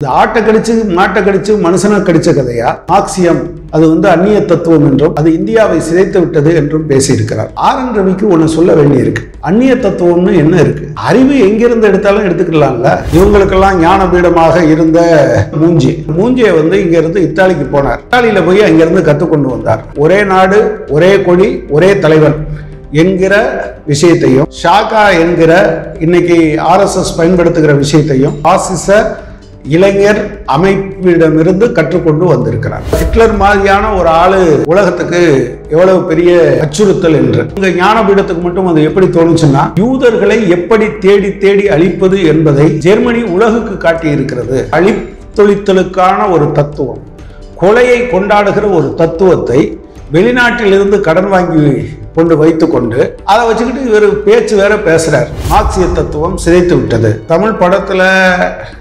இந்த ஆட்டை கடிச்சு மாட்டை கடிச்சு மனுஷனை கடிச்ச கதையா? மார்க்சியம் அது வந்து அந்நிய தத்துவம் என்றும் அது இந்தியாவை சிதைத்து விட்டது என்றும் பேசியிருக்கிறார். ஆர் என் ரவிக்கு ஒன்று சொல்ல வேண்டியிருக்கு. அந்நிய தத்துவம்னு என்ன இருக்கு? அறிவு எங்கிருந்து எடுத்தாலும் எடுத்துக்கலாம்ல? இவங்களுக்கெல்லாம் ஞான பீடமாக இருந்த மூஞ்சி. மூஞ்சியை வந்து இங்க இருந்து இத்தாலிக்கு போனார். இத்தாலியில போய் அங்கிருந்து கத்துக்கொண்டு வந்தார். ஒரே நாடு ஒரே கொடி ஒரே தலைவன் என்கிற விஷயத்தையும் ஷாகா என்கிற இன்னைக்கு ஆர்எஸ்எஸ் பயன்படுத்துகிற விஷயத்தையும் பாசிச இளைஞர் அமைப்பிடமிருந்து கற்றுக்கொண்டு வந்திருக்கிறார். ஹிட்லர் மாதிரியான ஒரு ஆளு உலகத்துக்கு எவ்வளவு பெரிய அச்சுறுத்தல் என்று. இங்க ஞானபீடத்துக்கு மட்டும் அது எப்படி தோணுச்சுன்னா யூதர்களை எப்படி தேடி தேடி அழிப்பது என்பதை ஜெர்மனி உலகுக்கு காட்டியிருக்கிறது. அழித்தொழித்தலுக்கான ஒரு தத்துவம். கொலையை கொண்டாடுகிற ஒரு தத்துவத்தை வெளிநாட்டிலிருந்து கடன் வாங்கி கொண்டு வைத்துக்கொண்டு அதை வச்சுக்கிட்டு இவர் பேச்சு வேற பேசுறார். மார்க்சிய தத்துவம் சிதைத்து விட்டது. தமிழ் படத்துல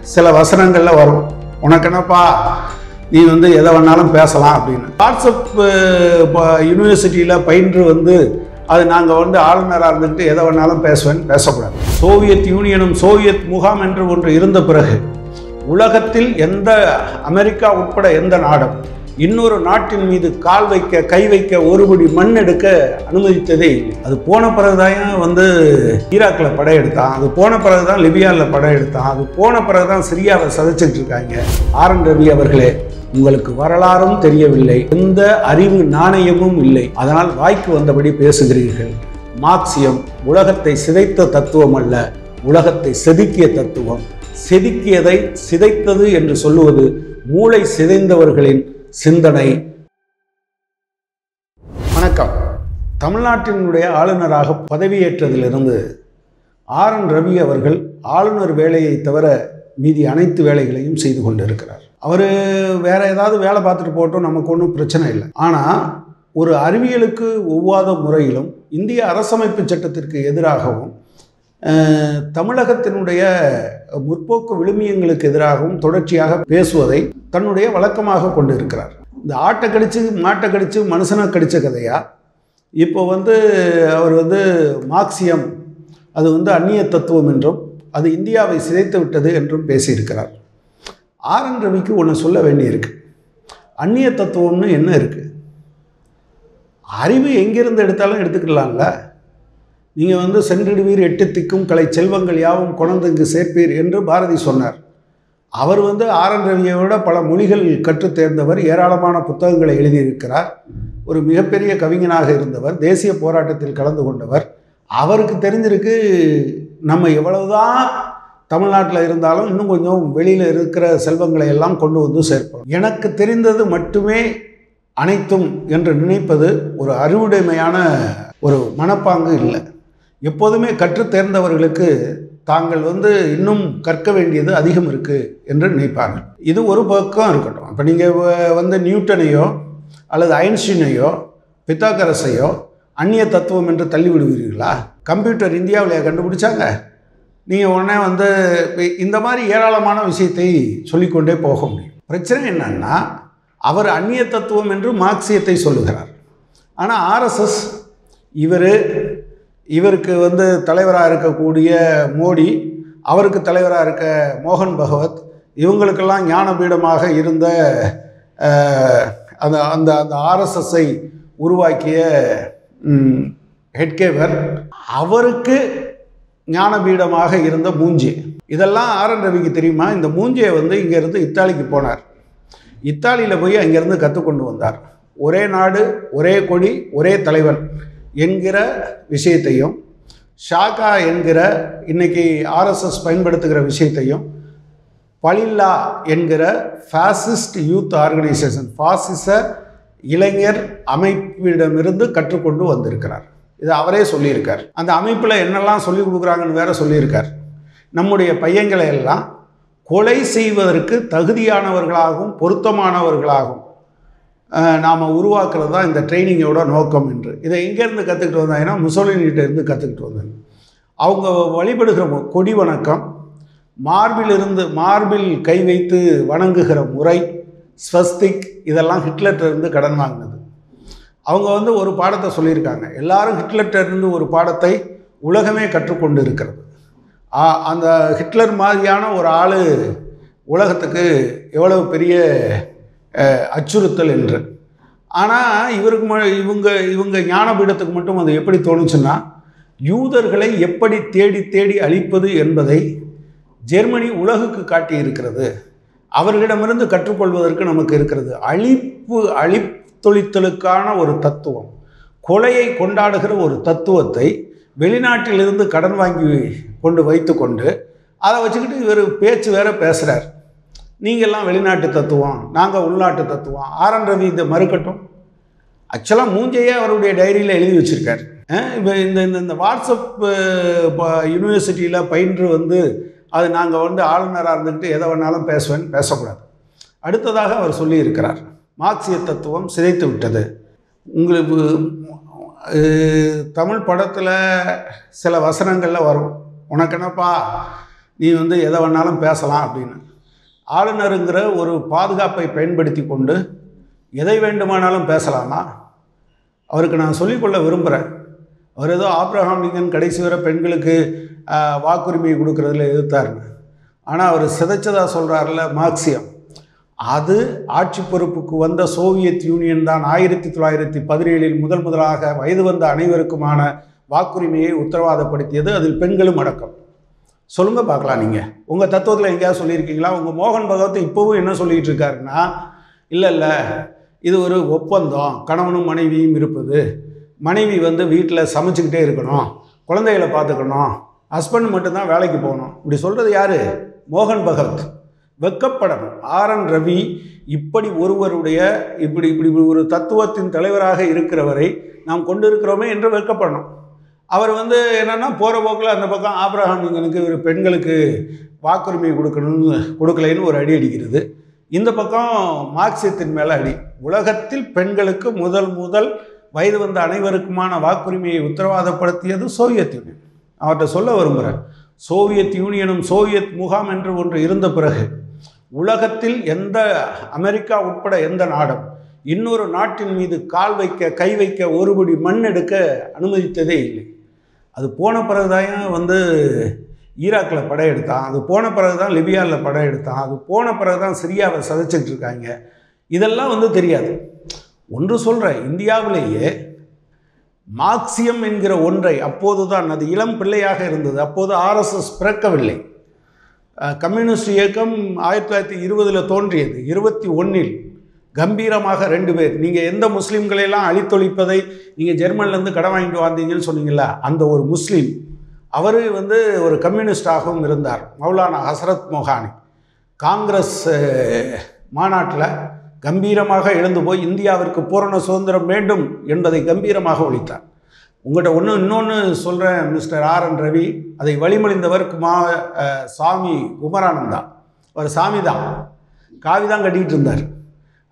சில வசனங்கள்ல வரும். உனக்கு என்னப்பா? நீ வந்து எதை வேணாலும் பேசலாம் அப்படின்னு. வாட்ஸ்அப் யூனிவர்சிட்டியில் பயின்று வந்து அது நாங்கள் வந்து ஆளுநராக இருந்துக்கிட்டு எதை வேணாலும் பேசுவேன் பேசக்கூடாது. சோவியத் யூனியனும் சோவியத் முகாம் என்று ஒன்று இருந்த பிறகு உலகத்தில் எந்த அமெரிக்கா உட்பட எந்த நாடும் இன்னொரு நாட்டின் மீது கால் வைக்க கை வைக்க ஒருபடி மண் எடுக்க அனுமதித்ததே இல்லை அது போன பிறகுதான் வந்து ஈராக்கில் படையெடுத்தான் அது போன பிறகுதான் லிபியாவில் படையெடுத்தான் அது போன பிறகுதான் சிரியாவை சதைச்சிட்டு இருக்காங்க. ஆர் என் ரவி அவர்களே உங்களுக்கு வரலாறும் தெரியவில்லை. எந்த அறிவு நாணயமும் இல்லை. அதனால் வாய்க்கு வந்தபடி பேசுகிறீர்கள். மார்க்சியம் உலகத்தை சிதைத்த தத்துவம் அல்ல உலகத்தை செதுக்கிய தத்துவம். செதுக்கியதை சிதைத்தது என்று சொல்லுவது மூளை சிதைந்தவர்களின் சிந்தனை. வணக்கம். தமிழ்நாட்டினுடைய ஆளுநராக பதவியேற்றதிலிருந்து ஆர் என் ரவி அவர்கள் ஆளுநர் வேலையை தவிர மீதி அனைத்து வேலைகளையும் செய்து கொண்டிருக்கிறார். அவர் வேற ஏதாவது வேலை பார்த்துட்டு போட்டோம் நமக்கு ஒன்றும் பிரச்சனை இல்லை. ஆனால் ஒரு அறிவியலுக்கு ஒவ்வாத முறையிலும் இந்திய அரசமைப்பு சட்டத்திற்கு எதிராகவும் தமிழகத்தினுடைய முற்போக்கு விழுமியங்களுக்கு எதிராகவும் தொடர்ச்சியாக பேசுவதை தன்னுடைய வழக்கமாக கொண்டு இருக்கிறார் இந்த ஆட்டை கடிச்சு மாட்டை கடிச்சு மனுஷனை கடிச்ச கதையா? இப்போ வந்து அவர் வந்து மார்க்சியம் அது வந்து அந்நிய தத்துவம் என்றும் அது இந்தியாவை சிதைத்து விட்டது என்றும் பேசியிருக்கிறார். ஆர் என் ரவிக்கு ஒன்று சொல்ல வேண்டியிருக்கு. அந்நிய தத்துவம்னு என்ன இருக்குது அறிவு எங்கிருந்து எடுத்தாலும் எடுத்துக்கலாம்ல? நீங்கள் வந்து சென்றிடுவீர் எட்டு திக்கும் கலை செல்வங்கள் யாவும் குழந்தை இங்கு சேர்ப்பீர் என்று பாரதி சொன்னார். அவர் வந்து ஆர் என் ரவியை விட பல மொழிகள் கற்றுத் தேர்ந்தவர் ஏராளமான புத்தகங்களை எழுதியிருக்கிறார். ஒரு மிகப்பெரிய கவிஞனாக இருந்தவர் தேசிய போராட்டத்தில் கலந்து கொண்டவர். அவருக்கு தெரிஞ்சிருக்கு நம்ம எவ்வளவுதான் தமிழ்நாட்டில் இருந்தாலும் இன்னும் கொஞ்சம் வெளியில் இருக்கிற செல்வங்களை எல்லாம் கொண்டு வந்து சேர்ப்போம். எனக்கு தெரிந்தது மட்டுமே அனைத்தும் என்று நினைப்பது ஒரு அறிவுடைமையான ஒரு மனப்பாங்கு இல்லை. எப்போதுமே கற்றுத் தேர்ந்தவர்களுக்கு தாங்கள் வந்து இன்னும் கற்க வேண்டியது அதிகம் இருக்குது என்று நினைப்பார்கள். இது ஒரு பக்கம் இருக்கட்டும். இப்போ நீங்கள் வந்து நியூட்டனையோ அல்லது ஐன்ஸ்டீனையோ பித்தாகரஸையோ அந்நிய தத்துவம் என்று தள்ளிவிடுவீர்களா? கம்ப்யூட்டர் இந்தியாவிலேயே கண்டுபிடிச்சாங்க. நீங்கள் உடனே வந்து இந்த மாதிரி ஏராளமான விஷயத்தை சொல்லிக்கொண்டே போக முடியும். பிரச்சனை என்னன்னா அவர் அந்நிய தத்துவம் என்று மார்க்சியத்தை சொல்லுகிறார். ஆனால் ஆர்எஸ்எஸ் இவர் இவருக்கு வந்து தலைவராக இருக்கக்கூடிய மோடி அவருக்கு தலைவராக இருக்க மோகன் பகவத் இவங்களுக்கெல்லாம் ஞானபீடமாக இருந்த அந்த அந்த அந்த ஆர்எஸ்எஸ்ஸை உருவாக்கிய ஹெட்கேவர் அவருக்கு ஞானபீடமாக இருந்த மூஞ்சி. இதெல்லாம் ஆர் என் ரவிக்கு தெரியுமா? இந்த மூஞ்சியை வந்து இங்கேருந்து இத்தாலிக்கு போனார். இத்தாலியில் போய் அங்கேருந்து கற்றுக்கொண்டு வந்தார். ஒரே நாடு ஒரே கொடி ஒரே தலைவன். என்கிற விஷயத்தையும் ஷாகா என்கிற இன்னைக்கு ஆர்எஸ்எஸ் பயன்படுத்துகிற விஷயத்தையும் பலில்லா என்கிற ஃபாசிஸ்ட் யூத் ஆர்கனைசேஷன் ஃபாசிச இளைஞர் அமைப்பிடமிருந்து கற்றுக்கொண்டு வந்திருக்கிறார். இது அவரே சொல்லியிருக்கார். அந்த அமைப்பில் என்னெல்லாம் சொல்லி கொடுக்குறாங்கன்னு வேற சொல்லியிருக்கார். நம்முடைய பையங்களை எல்லாம் கொலை செய்வதற்கு தகுதியானவர்களாகவும் பொருத்தமானவர்களாகவும் நாம் உருவாக்குறது தான் இந்த ட்ரைனிங்கோட நோக்கம் என்று. இதை எங்கேருந்து கற்றுக்கிட்டு வந்தாங்கன்னா முசோலினிகிட்ட இருந்து கற்றுக்கிட்டு வந்தாங்க அவங்க வழிபடுகிற கொடி வணக்கம் மார்பிலிருந்து மார்பில் கை வைத்து வணங்குகிற முறை ஸ்வஸ்திக் இதெல்லாம் ஹிட்லர்ட்டிருந்து கடன் வாங்கினது. அவங்க வந்து ஒரு பாடத்தை சொல்லியிருக்காங்க. எல்லாரும் ஹிட்லர்ட்டிருந்து ஒரு பாடத்தை உலகமே கற்றுக்கொண்டு இருக்கிறது அந்த ஹிட்லர் மாதிரியான ஒரு ஆள் உலகத்துக்கு எவ்வளவு பெரிய அச்சுறுத்தல் என்று. ஆனால் இவருக்கு ம இவங்க இவங்க ஞானபீடத்துக்கு மட்டும் அது எப்படி தோணுச்சுன்னா யூதர்களை எப்படி தேடி தேடி அழிப்பது என்பதை ஜெர்மனி உலகுக்கு காட்டியிருக்கிறது. அவர்களிடமிருந்து கற்றுக்கொள்வதற்கு நமக்கு இருக்கிறது. அழிப்பு அழித்தொழித்தலுக்கான ஒரு தத்துவம். கொலையை கொண்டாடுகிற ஒரு தத்துவத்தை வெளிநாட்டிலிருந்து கடன் வாங்கி கொண்டு வைத்துக்கொண்டு அதை வச்சுக்கிட்டு இவர் பேச்சு வேற பேசுகிறார் நீங்கள்லாம் வெளிநாட்டு தத்துவம் நாங்கள் உள்நாட்டு தத்துவம். ஆரன் ரவி இதை மறுக்கட்டும். ஆக்சுவலாக மூஞ்சையே அவருடைய டைரியில் எழுதி வச்சுருக்கார். இப்போ இந்த இந்த இந்த வாட்ஸ்அப் யூனிவர்சிட்டியில் பயின்று வந்து அது நாங்கள் வந்து ஆளுநராக இருந்துக்கிட்டு எதை வேணாலும் பேசுவேன் பேசக்கூடாது. அடுத்ததாக அவர் சொல்லியிருக்கிறார். மார்க்சிய தத்துவம் சிதைத்து விட்டது. உங்களுக்கு தமிழ் படத்தில் சில வசனங்களில் வரும். உனக்கு என்னப்பா? நீ வந்து எதை வேணாலும் பேசலாம் அப்படின்னு. ஆளுநருங்கிற ஒரு பாதுகாப்பை பயன்படுத்தி கொண்டு எதை வேண்டுமானாலும் பேசலாமா? அவருக்கு நான் சொல்லிக்கொள்ள விரும்புகிறேன் அவர் ஏதோ ஆப்ரஹாம் லிங்கன் கடைசி வரை பெண்களுக்கு வாக்குரிமையை கொடுக்கறதுல எதிர்த்தாருன்னு ஆனால் அவர் சிதைச்சதாக சொல்கிறார்ல மார்க்சியம். அது ஆட்சி பொறுப்புக்கு வந்த சோவியத் யூனியன் தான் ஆயிரத்தி தொள்ளாயிரத்தி பதினேழில் முதல் முதலாக வயது வந்த அனைவருக்குமான வாக்குரிமையை உத்தரவாதப்படுத்தியது. அதில் பெண்களும் அடக்கம். சொல்லுங்க பார்க்கலாம் நீங்கள் உங்கள் தத்துவத்தில் எங்கேயாவது சொல்லியிருக்கீங்களா? உங்கள் மோகன் பகவத் இப்போவும் என்ன சொல்லிட்டு இருக்காருன்னா இல்லை இல்லை இது ஒரு ஒப்பந்தம். கணவனும் மனைவியும் இருப்பது. மனைவி வந்து வீட்டில் சமைச்சுக்கிட்டே இருக்கணும். குழந்தைகளை பார்த்துக்கணும். ஹஸ்பண்ட் மட்டும்தான் வேலைக்கு போகணும். இப்படி சொல்கிறது யார்? மோகன் பகவத். வெக்கப்படணும் ஆர். என். ரவி இப்படி ஒருவருடைய இப்படி இப்படி ஒரு தத்துவத்தின் தலைவராக இருக்கிறவரை நாம் கொண்டிருக்கிறோமே என்று வெக்கப்படணும் அவர் வந்து என்னென்னா போகிற போக்கில் அந்த பக்கம் ஆப்ரஹாம் லிங்கனுக்கு ஒரு பெண்களுக்கு வாக்குரிமை கொடுக்கணும்னு கொடுக்கலைன்னு ஒரு அடி அடிக்கிறது. இந்த பக்கம் மார்க்சியத்தின் மேலே அடி. உலகத்தில் பெண்களுக்கு முதல் முதல் வயது வந்த அனைவருக்குமான வாக்குரிமையை உத்தரவாதப்படுத்தியது சோவியத் யூனியன். அவர்கிட்ட சொல்ல விரும்புகிறேன் சோவியத் யூனியனும் சோவியத் முகாம் என்று ஒன்று இருந்த பிறகு உலகத்தில் எந்த அமெரிக்கா உட்பட எந்த நாடும் இன்னொரு நாட்டின் மீது கால் வைக்க கை வைக்க ஒருபடி மண் எடுக்க அனுமதித்ததே இல்லை. அது போன பிறகுதான் வந்து ஈராக்கில் படையெடுத்தான் அது போன பிறகு தான் லிபியாவில் படையெடுத்தான் அது போன பிறகு தான் சிரியாவை சதைச்சிட்டு இருக்காங்க. இதெல்லாம் வந்து தெரியாது. ஒன்று சொல்கிறேன் இந்தியாவிலேயே மார்க்சியம் என்கிற ஒன்றை அப்போது தான் அது இளம் பிள்ளையாக இருந்தது. அப்போது ஆர்எஸ்எஸ் பிறக்கவில்லை. கம்யூனிஸ்ட் இயக்கம் ஆயிரத்தி தொள்ளாயிரத்தி இருபதில் தோன்றியது. இருபத்தி ஒன்றில் கம்பீரமாக ரெண்டு பேர். நீங்கள் எந்த முஸ்லீம்களையெல்லாம் அழித்தொழிப்பதை நீங்கள் ஜெர்மன்லேருந்து கடன் வாங்கிட்டு வந்தீங்கன்னு சொன்னீங்கல்ல அந்த ஒரு முஸ்லீம் அவர் வந்து ஒரு கம்யூனிஸ்டாகவும் இருந்தார். மௌலானா ஹசரத் மொஹானி. காங்கிரஸ் மாநாட்டில் கம்பீரமாக எழுந்து போய் இந்தியாவிற்கு பூரண சுதந்திரம் வேண்டும் என்பதை கம்பீரமாக ஒழித்தார். உங்கள்கிட்ட ஒன்று இன்னொன்று சொல்கிறேன் மிஸ்டர் ஆர் என் ரவி. அதை வழிமொழிந்தவர் குமா சாமி குமரானந்தா. அவர் சாமி தான் காவி தான் கட்டிக்கிட்டு இருந்தார்.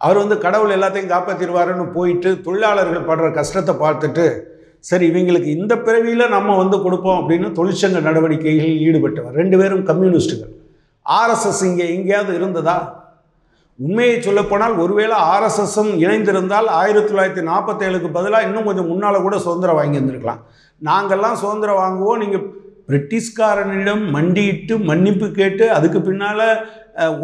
அவர் வந்து கடவுள் எல்லாத்தையும் காப்பாற்றிடுவாருன்னு போயிட்டு தொழிலாளர்கள் படுற கஷ்டத்தை பார்த்துட்டு சரி இவங்களுக்கு இந்த பிறவியில் நம்ம வந்து கொடுப்போம் அப்படின்னு தொழிற்சங்க நடவடிக்கைகளில் ஈடுபட்டவர். ரெண்டு பேரும் கம்யூனிஸ்டுகள். ஆர்எஸ்எஸ் இங்கே எங்கேயாவது இருந்ததா? உண்மையை சொல்லப்போனால் ஒருவேளை ஆர்எஸ்எஸும் இணைந்திருந்தால் ஆயிரத்தி தொள்ளாயிரத்தி நாற்பத்தேழுக்கு பதிலாக இன்னும் கொஞ்சம் முன்னால் கூட சுதந்திரம் வாங்கி இருந்திருக்கலாம் நாங்கள்லாம் சுதந்திரம் வாங்குவோம் நீங்கள் பிரிட்டிஷ்காரனிடம் மண்டியிட்டு மன்னிப்பு கேட்டு அதுக்கு பின்னால்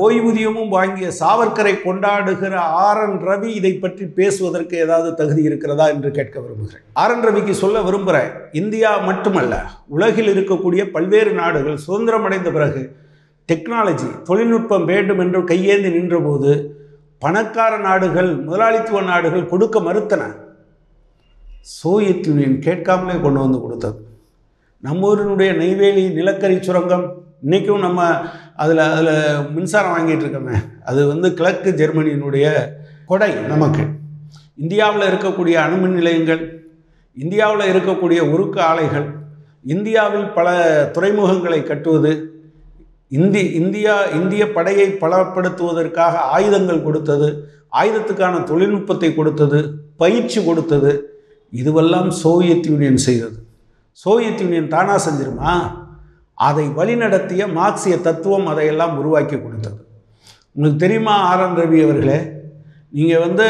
ஓய்வூதியமும் வாங்கிய சாவர்கரை கொண்டாடுகிற ஆர் என் ரவி இதை பற்றி பேசுவதற்கு ஏதாவது தகுதி இருக்கிறதா என்று கேட்க விரும்புகிறேன். ஆர் என் ரவிக்கு சொல்ல விரும்புகிறேன் இந்தியா மட்டுமல்ல உலகில் இருக்கக்கூடிய பல்வேறு நாடுகள் சுதந்திரம் அடைந்த பிறகு டெக்னாலஜி தொழில்நுட்பம் வேண்டும் என்று கையேந்தி நின்றபோது பணக்கார நாடுகள் முதலாளித்துவ நாடுகள் கொடுக்க மறுத்தன. சோவியத் யூனியன் கேட்காமலே கொண்டு வந்து கொடுத்தது. நம்ம ஊரினுடைய நெய்வேலி நிலக்கரி சுரங்கம் இன்றைக்கும் நம்ம அதில் அதில் மின்சாரம் வாங்கிட்டு இருக்கோமே. அது வந்து கிழக்கு ஜெர்மனியினுடைய கொடை நமக்கு. இந்தியாவில் இருக்கக்கூடிய அணுமின் நிலையங்கள் இந்தியாவில் இருக்கக்கூடிய உருக்கு ஆலைகள் இந்தியாவில் பல துறைமுகங்களை கட்டுவது இந்தி இந்தியா இந்திய படையை பலப்படுத்துவதற்காக ஆயுதங்கள் கொடுத்தது ஆயுதத்துக்கான தொழில்நுட்பத்தை கொடுத்தது பயிற்சி கொடுத்தது இதுவெல்லாம் சோவியத் யூனியன் செய்தது. சோவியத் யூனியன் தானா செஞ்சிருமா? அதை வழிநடத்திய மார்க்சிய தத்துவம் அதையெல்லாம் உருவாக்கி கொடுத்தது. உங்களுக்கு தெரியுமா ஆர். என். ரவி அவர்களே? நீங்கள் வந்து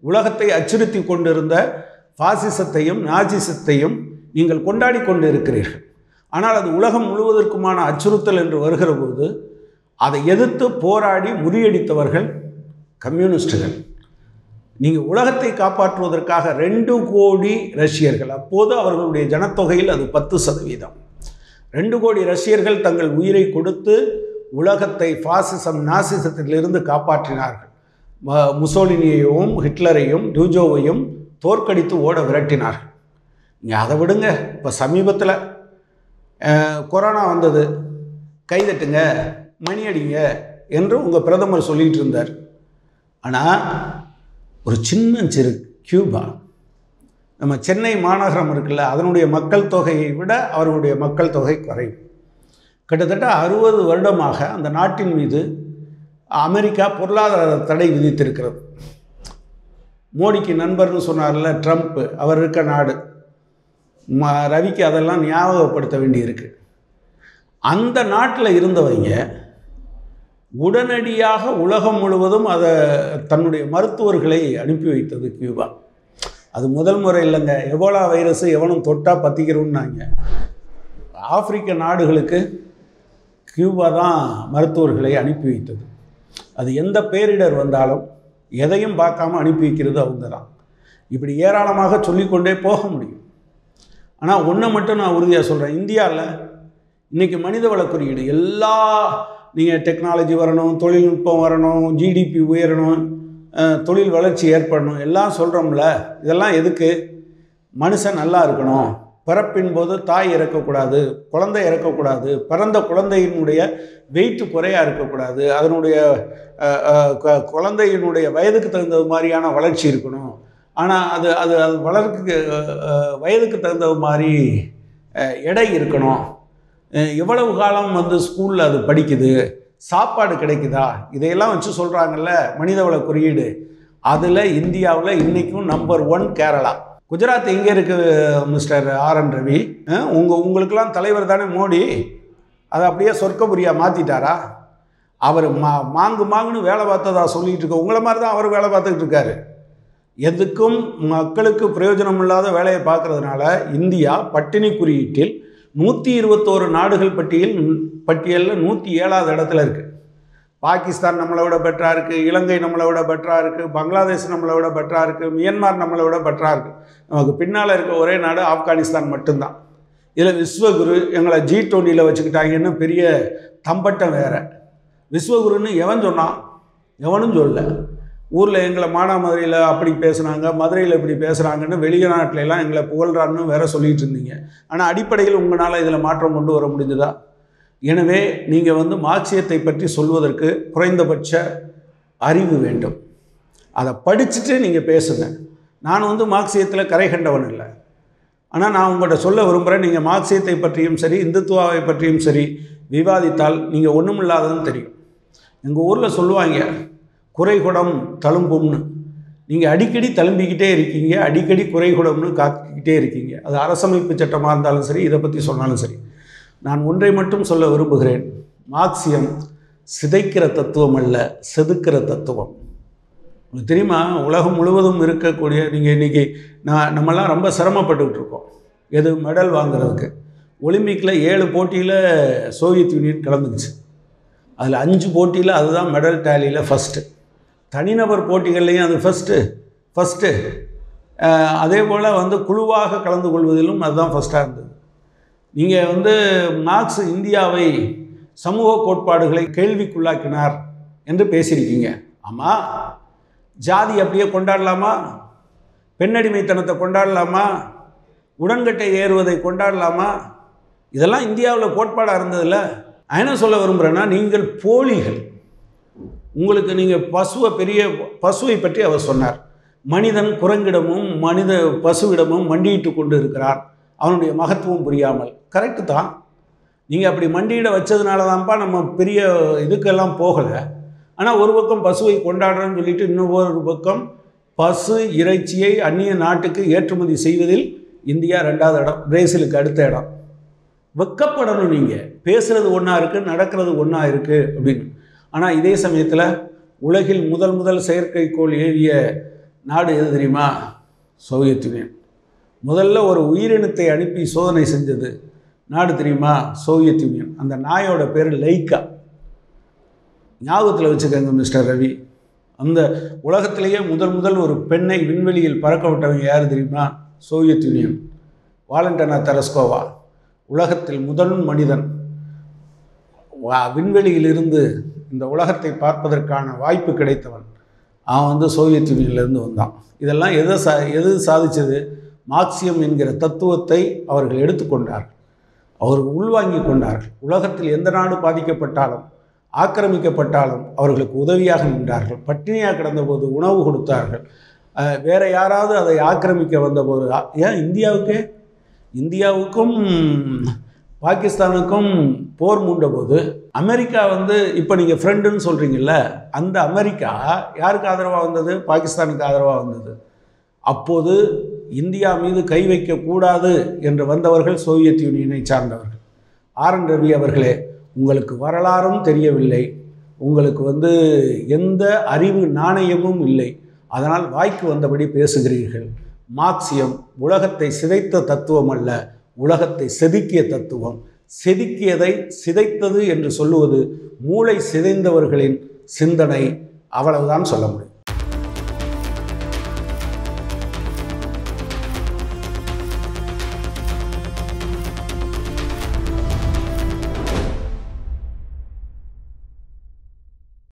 உலகத்தை அச்சுறுத்தி கொண்டிருந்த பாசிசத்தையும் நாஜிசத்தையும் நீங்கள் கொண்டாடி கொண்டு இருக்கிறீர்கள் ஆனால் அது உலகம் முழுவதற்குமான அச்சுறுத்தல் என்று வருகிற போது அதை எதிர்த்து போராடி முறியடித்தவர்கள் கம்யூனிஸ்டுகள். நீங்கள் உலகத்தை காப்பாற்றுவதற்காக ரெண்டு கோடி ரஷ்யர்கள் அப்போது அவர்களுடைய ஜனத்தொகையில் அது பத்து சதவீதம். ரெண்டு கோடி ரஷ்யர்கள் தங்கள் உயிரை கொடுத்து உலகத்தை பாசிசம் நாசிசத்திலிருந்து காப்பாற்றினார்கள். முசோலினியையும் ஹிட்லரையும் டூஜோவையும் தோற்கடித்து ஓட விரட்டினார்கள். நீங்கள் அதை விடுங்க இப்போ சமீபத்தில் கொரோனா வந்தது. கைதட்டுங்க மணி அடிங்க என்று உங்கள் பிரதமர் சொல்லிகிட்டு இருந்தார். ஆனால் ஒரு சின்ன சிறு கியூபா. நம்ம சென்னை மாநகரம் இருக்குல்ல அதனுடைய மக்கள் தொகையை விட அவர்களுடைய மக்கள் தொகை குறையும். கிட்டத்தட்ட அறுபது வருடமாக அந்த நாட்டின் மீது அமெரிக்கா பொருளாதார தடை விதித்திருக்கிறது. மோடிக்கு நண்பர்னு சொன்னார்ல ட்ரம்ப்பு அவர் இருக்க நாடு. ம ரவிக்கு அதெல்லாம் ஞாபகப்படுத்த வேண்டியிருக்கு. அந்த நாட்டில் இருந்தவங்க உடனடியாக உலகம் முழுவதும் அதை தன்னுடைய மருத்துவர்களை அனுப்பி வைத்தது கியூபா. அது முதல் முறை இல்லைங்க. எபோலா வைரஸ் எவனும் தொட்டால் பற்றிக்கிறோன்னாங்க ஆப்பிரிக்க நாடுகளுக்கு கியூபா தான் மருத்துவர்களை அனுப்பி வைத்தது. அது எந்த பேரிடர் வந்தாலும் எதையும் பார்க்காம அனுப்பி வைக்கிறது அவங்க தான். இப்படி ஏராளமாக சொல்லிக்கொண்டே போக முடியும். ஆனால் ஒன்றை மட்டும் நான் உறுதியாக சொல்கிறேன் இந்தியாவில் இன்றைக்கி மனிதவள குறியீடு எல்லா நீங்கள் டெக்னாலஜி வரணும் தொழில்நுட்பம் வரணும் ஜிடிபி உயரணும் தொழில் வளர்ச்சி ஏற்படணும் எல்லாம் சொல்கிறோம்ல இதெல்லாம் எதுக்கு? மனுஷன் நல்லா இருக்கணும். பிறப்பின் போது தாய் இறக்கக்கூடாது குழந்தை இறக்கக்கூடாது பிறந்த குழந்தையினுடைய வெயிட்டு குறையாக இருக்கக்கூடாது அதனுடைய குழந்தையினுடைய வயதுக்கு தகுந்த மாதிரியான வளர்ச்சி இருக்கணும். ஆனால் அது அது அது வளர்க்கு வயதுக்கு தகுந்த மாதிரி எடை இருக்கணும். எவ்வளவு காலம் வந்து ஸ்கூலில் அது படிக்குது? சாப்பாடு கிடைக்குதா? இதையெல்லாம் வச்சு சொல்கிறாங்கல்ல மனிதவள குறியீடு. அதில் இந்தியாவில் இன்றைக்கும் நம்பர் ஒன் கேரளா. குஜராத் எங்கே இருக்குது மிஸ்டர் ஆர் என் ரவி? உங்கள் உங்களுக்கெல்லாம் தலைவர் தானே மோடி? அதை அப்படியே சொர்க்கபுரியாக மாற்றிட்டாரா அவர் மா மாங்கு மாங்குன்னு வேலை பார்த்ததா சொல்லிகிட்டு இருக்க உங்களை மாதிரி தான் அவர் வேலை பார்த்துக்கிட்டு இருக்காரு. எதுக்கும் மக்களுக்கு பிரயோஜனம் இல்லாத வேலையை பார்க்குறதுனால இந்தியா பட்டினி குறியீட்டில் நூற்றி இருபத்தோரு நாடுகள் பட்டியல் பட்டியலில் நூற்றி ஏழாவது இடத்துல இருக்குது பாகிஸ்தான் நம்மளை விட பெட்டராக இருக்குது இலங்கை நம்மளை விட பெட்டராக இருக்குது பங்களாதேஷ் நம்மளை விட பெட்டராக இருக்குது மியன்மார் நம்மளை விட பெட்டராக இருக்குது நமக்கு பின்னால் இருக்க ஒரே நாடு ஆப்கானிஸ்தான் மட்டும்தான். இதில் விஸ்வகுரு எங்களை ஜி டுவெண்ட்டியில் வச்சுக்கிட்டாங்கன்னு பெரிய தம்பட்டம் வேறு. விஸ்வகுருன்னு எவன் சொன்னான்? எவனும் சொல்லலை. ஊரில் எங்களை மானாமதுரையில் அப்படி பேசுனாங்க மதுரையில் இப்படி பேசுகிறாங்கன்னு வெளிநாட்டுல எங்களை புகழ்றான்னு வேற சொல்லிட்டு இருந்தீங்க. ஆனால் அடிப்படையில் உங்களால் இதில் மாற்றம் கொண்டு வர முடிஞ்சதா? எனவே நீங்கள் வந்து மார்க்சியத்தை பற்றி சொல்வதற்கு குறைந்தபட்ச அறிவு வேண்டும். அதை படிச்சுட்டு நீங்கள் பேசுங்க. நான் வந்து மார்க்சியத்தில் கரை கண்டவன் இல்லை. ஆனால் நான் உங்கள்கிட்ட சொல்ல விரும்புகிறேன் நீங்கள் மார்க்சியத்தை பற்றியும் சரி இந்துத்துவாவை பற்றியும் சரி விவாதித்தால் நீங்கள் ஒன்றும் இல்லாததுன்னு தெரியும். எங்கள் ஊரில் சொல்லுவாங்க குறைகுடம் தழும்பும்னு. நீங்கள் அடிக்கடி தழும்பிக்கிட்டே இருக்கீங்க அடிக்கடி குறைகுடம்னு காக்கிக்கிட்டே இருக்கீங்க. அது அரசமைப்பு சட்டமாக இருந்தாலும் சரி இதை பற்றி சொன்னாலும் சரி. நான் ஒன்றை மட்டும் சொல்ல விரும்புகிறேன். மார்க்சியம் சிதைக்கிற தத்துவம் அல்ல செதுக்கிற தத்துவம். உங்களுக்கு தெரியுமா? உலகம் முழுவதும் இருக்கக்கூடிய நீங்கள் இன்றைக்கி நான் நம்மலாம் ரொம்ப சிரமப்பட்டுக்கிட்டு இருக்கோம். எது? மெடல் வாங்குறதுக்கு. ஒலிம்பிக்கில் ஏழு போட்டியில் சோவியத் யூனியன் கலந்துக்குச்சு. அதில் அஞ்சு போட்டியில் அதுதான் மெடல் டேலியில் ஃபஸ்ட்டு தனிநபர் போட்டிகள்லையும் அது ஃபஸ்ட்டு ஃபஸ்ட்டு அதே போல் வந்து குழுவாக கலந்து கொள்வதிலும் அதுதான் ஃபஸ்ட்டாக இருந்தது. நீங்கள் வந்து மார்க்ஸ் இந்தியாவை சமூக கோட்பாடுகளை கேள்விக்குள்ளாக்கினார் என்று பேசியிருக்கீங்க. ஆமாம் ஜாதி அப்படியே கொண்டாடலாமா? பெண்ணடிமைத்தனத்தை கொண்டாடலாமா? உடன்கட்டை ஏறுவதை கொண்டாடலாமா? இதெல்லாம் இந்தியாவில் கோட்பாடாக இருந்ததில்ல என்ன சொல்ல விரும்புகிறேன்னா நீங்கள் போலிகள். உங்களுக்கு நீங்கள் பசுவை பெரிய பசுவை பற்றி அவர் சொன்னார். மனிதன் குரங்கிடமும் மனித பசுவிடமும் மண்டியிட்டு கொண்டு இருக்கிறார் அவனுடைய மகத்துவம் புரியாமல். கரெக்டு தான். நீங்கள் அப்படி மண்டியிட வச்சதுனால தான்ப்பா நம்ம பெரிய இதுக்கெல்லாம் போகலை. ஆனால் ஒரு பக்கம் பசுவை கொண்டாடுறோன்னு சொல்லிட்டு இன்னொரு பக்கம் பசு இறைச்சியை அந்நிய நாட்டுக்கு ஏற்றுமதி செய்வதில் இந்தியா ரெண்டாவது இடம் பிரேசிலுக்கு அடுத்த இடம். வெக்கப்படணும் நீங்கள் பேசுகிறது ஒன்றா இருக்குது நடக்கிறது ஒன்றா இருக்குது அப்படின்னு. ஆனால் இதே சமயத்தில் உலகில் முதல் முதல் செயற்கைக்கோள் ஏவிய நாடு எது தெரியுமா? Soviet Union. முதல்ல ஒரு உயிரினத்தை அனுப்பி சோதனை செஞ்சது நாடு தெரியுமா? Soviet Union. அந்த நாயோட பேர் லைக்கா ஞாபகத்தில் வச்சுக்கோங்க மிஸ்டர் ரவி. அந்த உலகத்திலேயே முதல் முதல் ஒரு பெண்ணை விண்வெளியில் பறக்க விட்டவங்க யார் தெரியுமா? Soviet union. வாலண்டனா தரஸ்கோவா உலகத்தில் முதல் மனிதன். வா- விண்வெளியிலிருந்து இந்த உலகத்தை பார்ப்பதற்கான வாய்ப்பு கிடைத்தவன். அவன் வந்து சோவியத் யூனியன்லேருந்து வந்தான். இதெல்லாம் எதை சா எது சாதிச்சது? மார்க்சியம் என்கிற தத்துவத்தை அவர்கள் எடுத்துக்கொண்டார்கள் அவர்கள் உள்வாங்கி கொண்டார்கள். உலகத்தில் எந்த நாடு பாதிக்கப்பட்டாலும் ஆக்கிரமிக்கப்பட்டாலும் அவர்களுக்கு உதவியாக நின்றார்கள். பட்டினியாக கிடந்தபோது உணவு கொடுத்தார்கள். வேறு வேற யாராவது அதை ஆக்கிரமிக்க வந்தபோது ஏன் இந்தியாவுக்கே? இந்தியாவுக்கும் பாகிஸ்தானுக்கும் போர் மூண்டபோது அமெரிக்கா வந்து இப்போ நீங்கள் ஃப்ரெண்டுன்னு சொல்கிறீங்கல்ல அந்த அமெரிக்கா யாருக்கு ஆதரவாக வந்தது? பாகிஸ்தானுக்கு ஆதரவாக வந்தது. அப்போது இந்தியா மீது கை வைக்கக்கூடாது என்று வந்தவர்கள் சோவியத் யூனியனை சார்ந்தவர்கள். ஆர். என். ரவி அவர்களே உங்களுக்கு வரலாறும் தெரியவில்லை. உங்களுக்கு வந்து எந்த அறிவு நாணயமும் இல்லை. அதனால் வாய்க்கு வந்தபடி பேசுகிறீர்கள். மார்க்சியம் உலகத்தை சிதைத்த தத்துவம் அல்ல. உலகத்தை செதுக்கிய தத்துவம் செதுக்கியதை சிதைத்தது என்று சொல்லுவது மூளை சிதைந்தவர்களின் சிந்தனை. அவ்வளவுதான் சொல்ல முடியும்.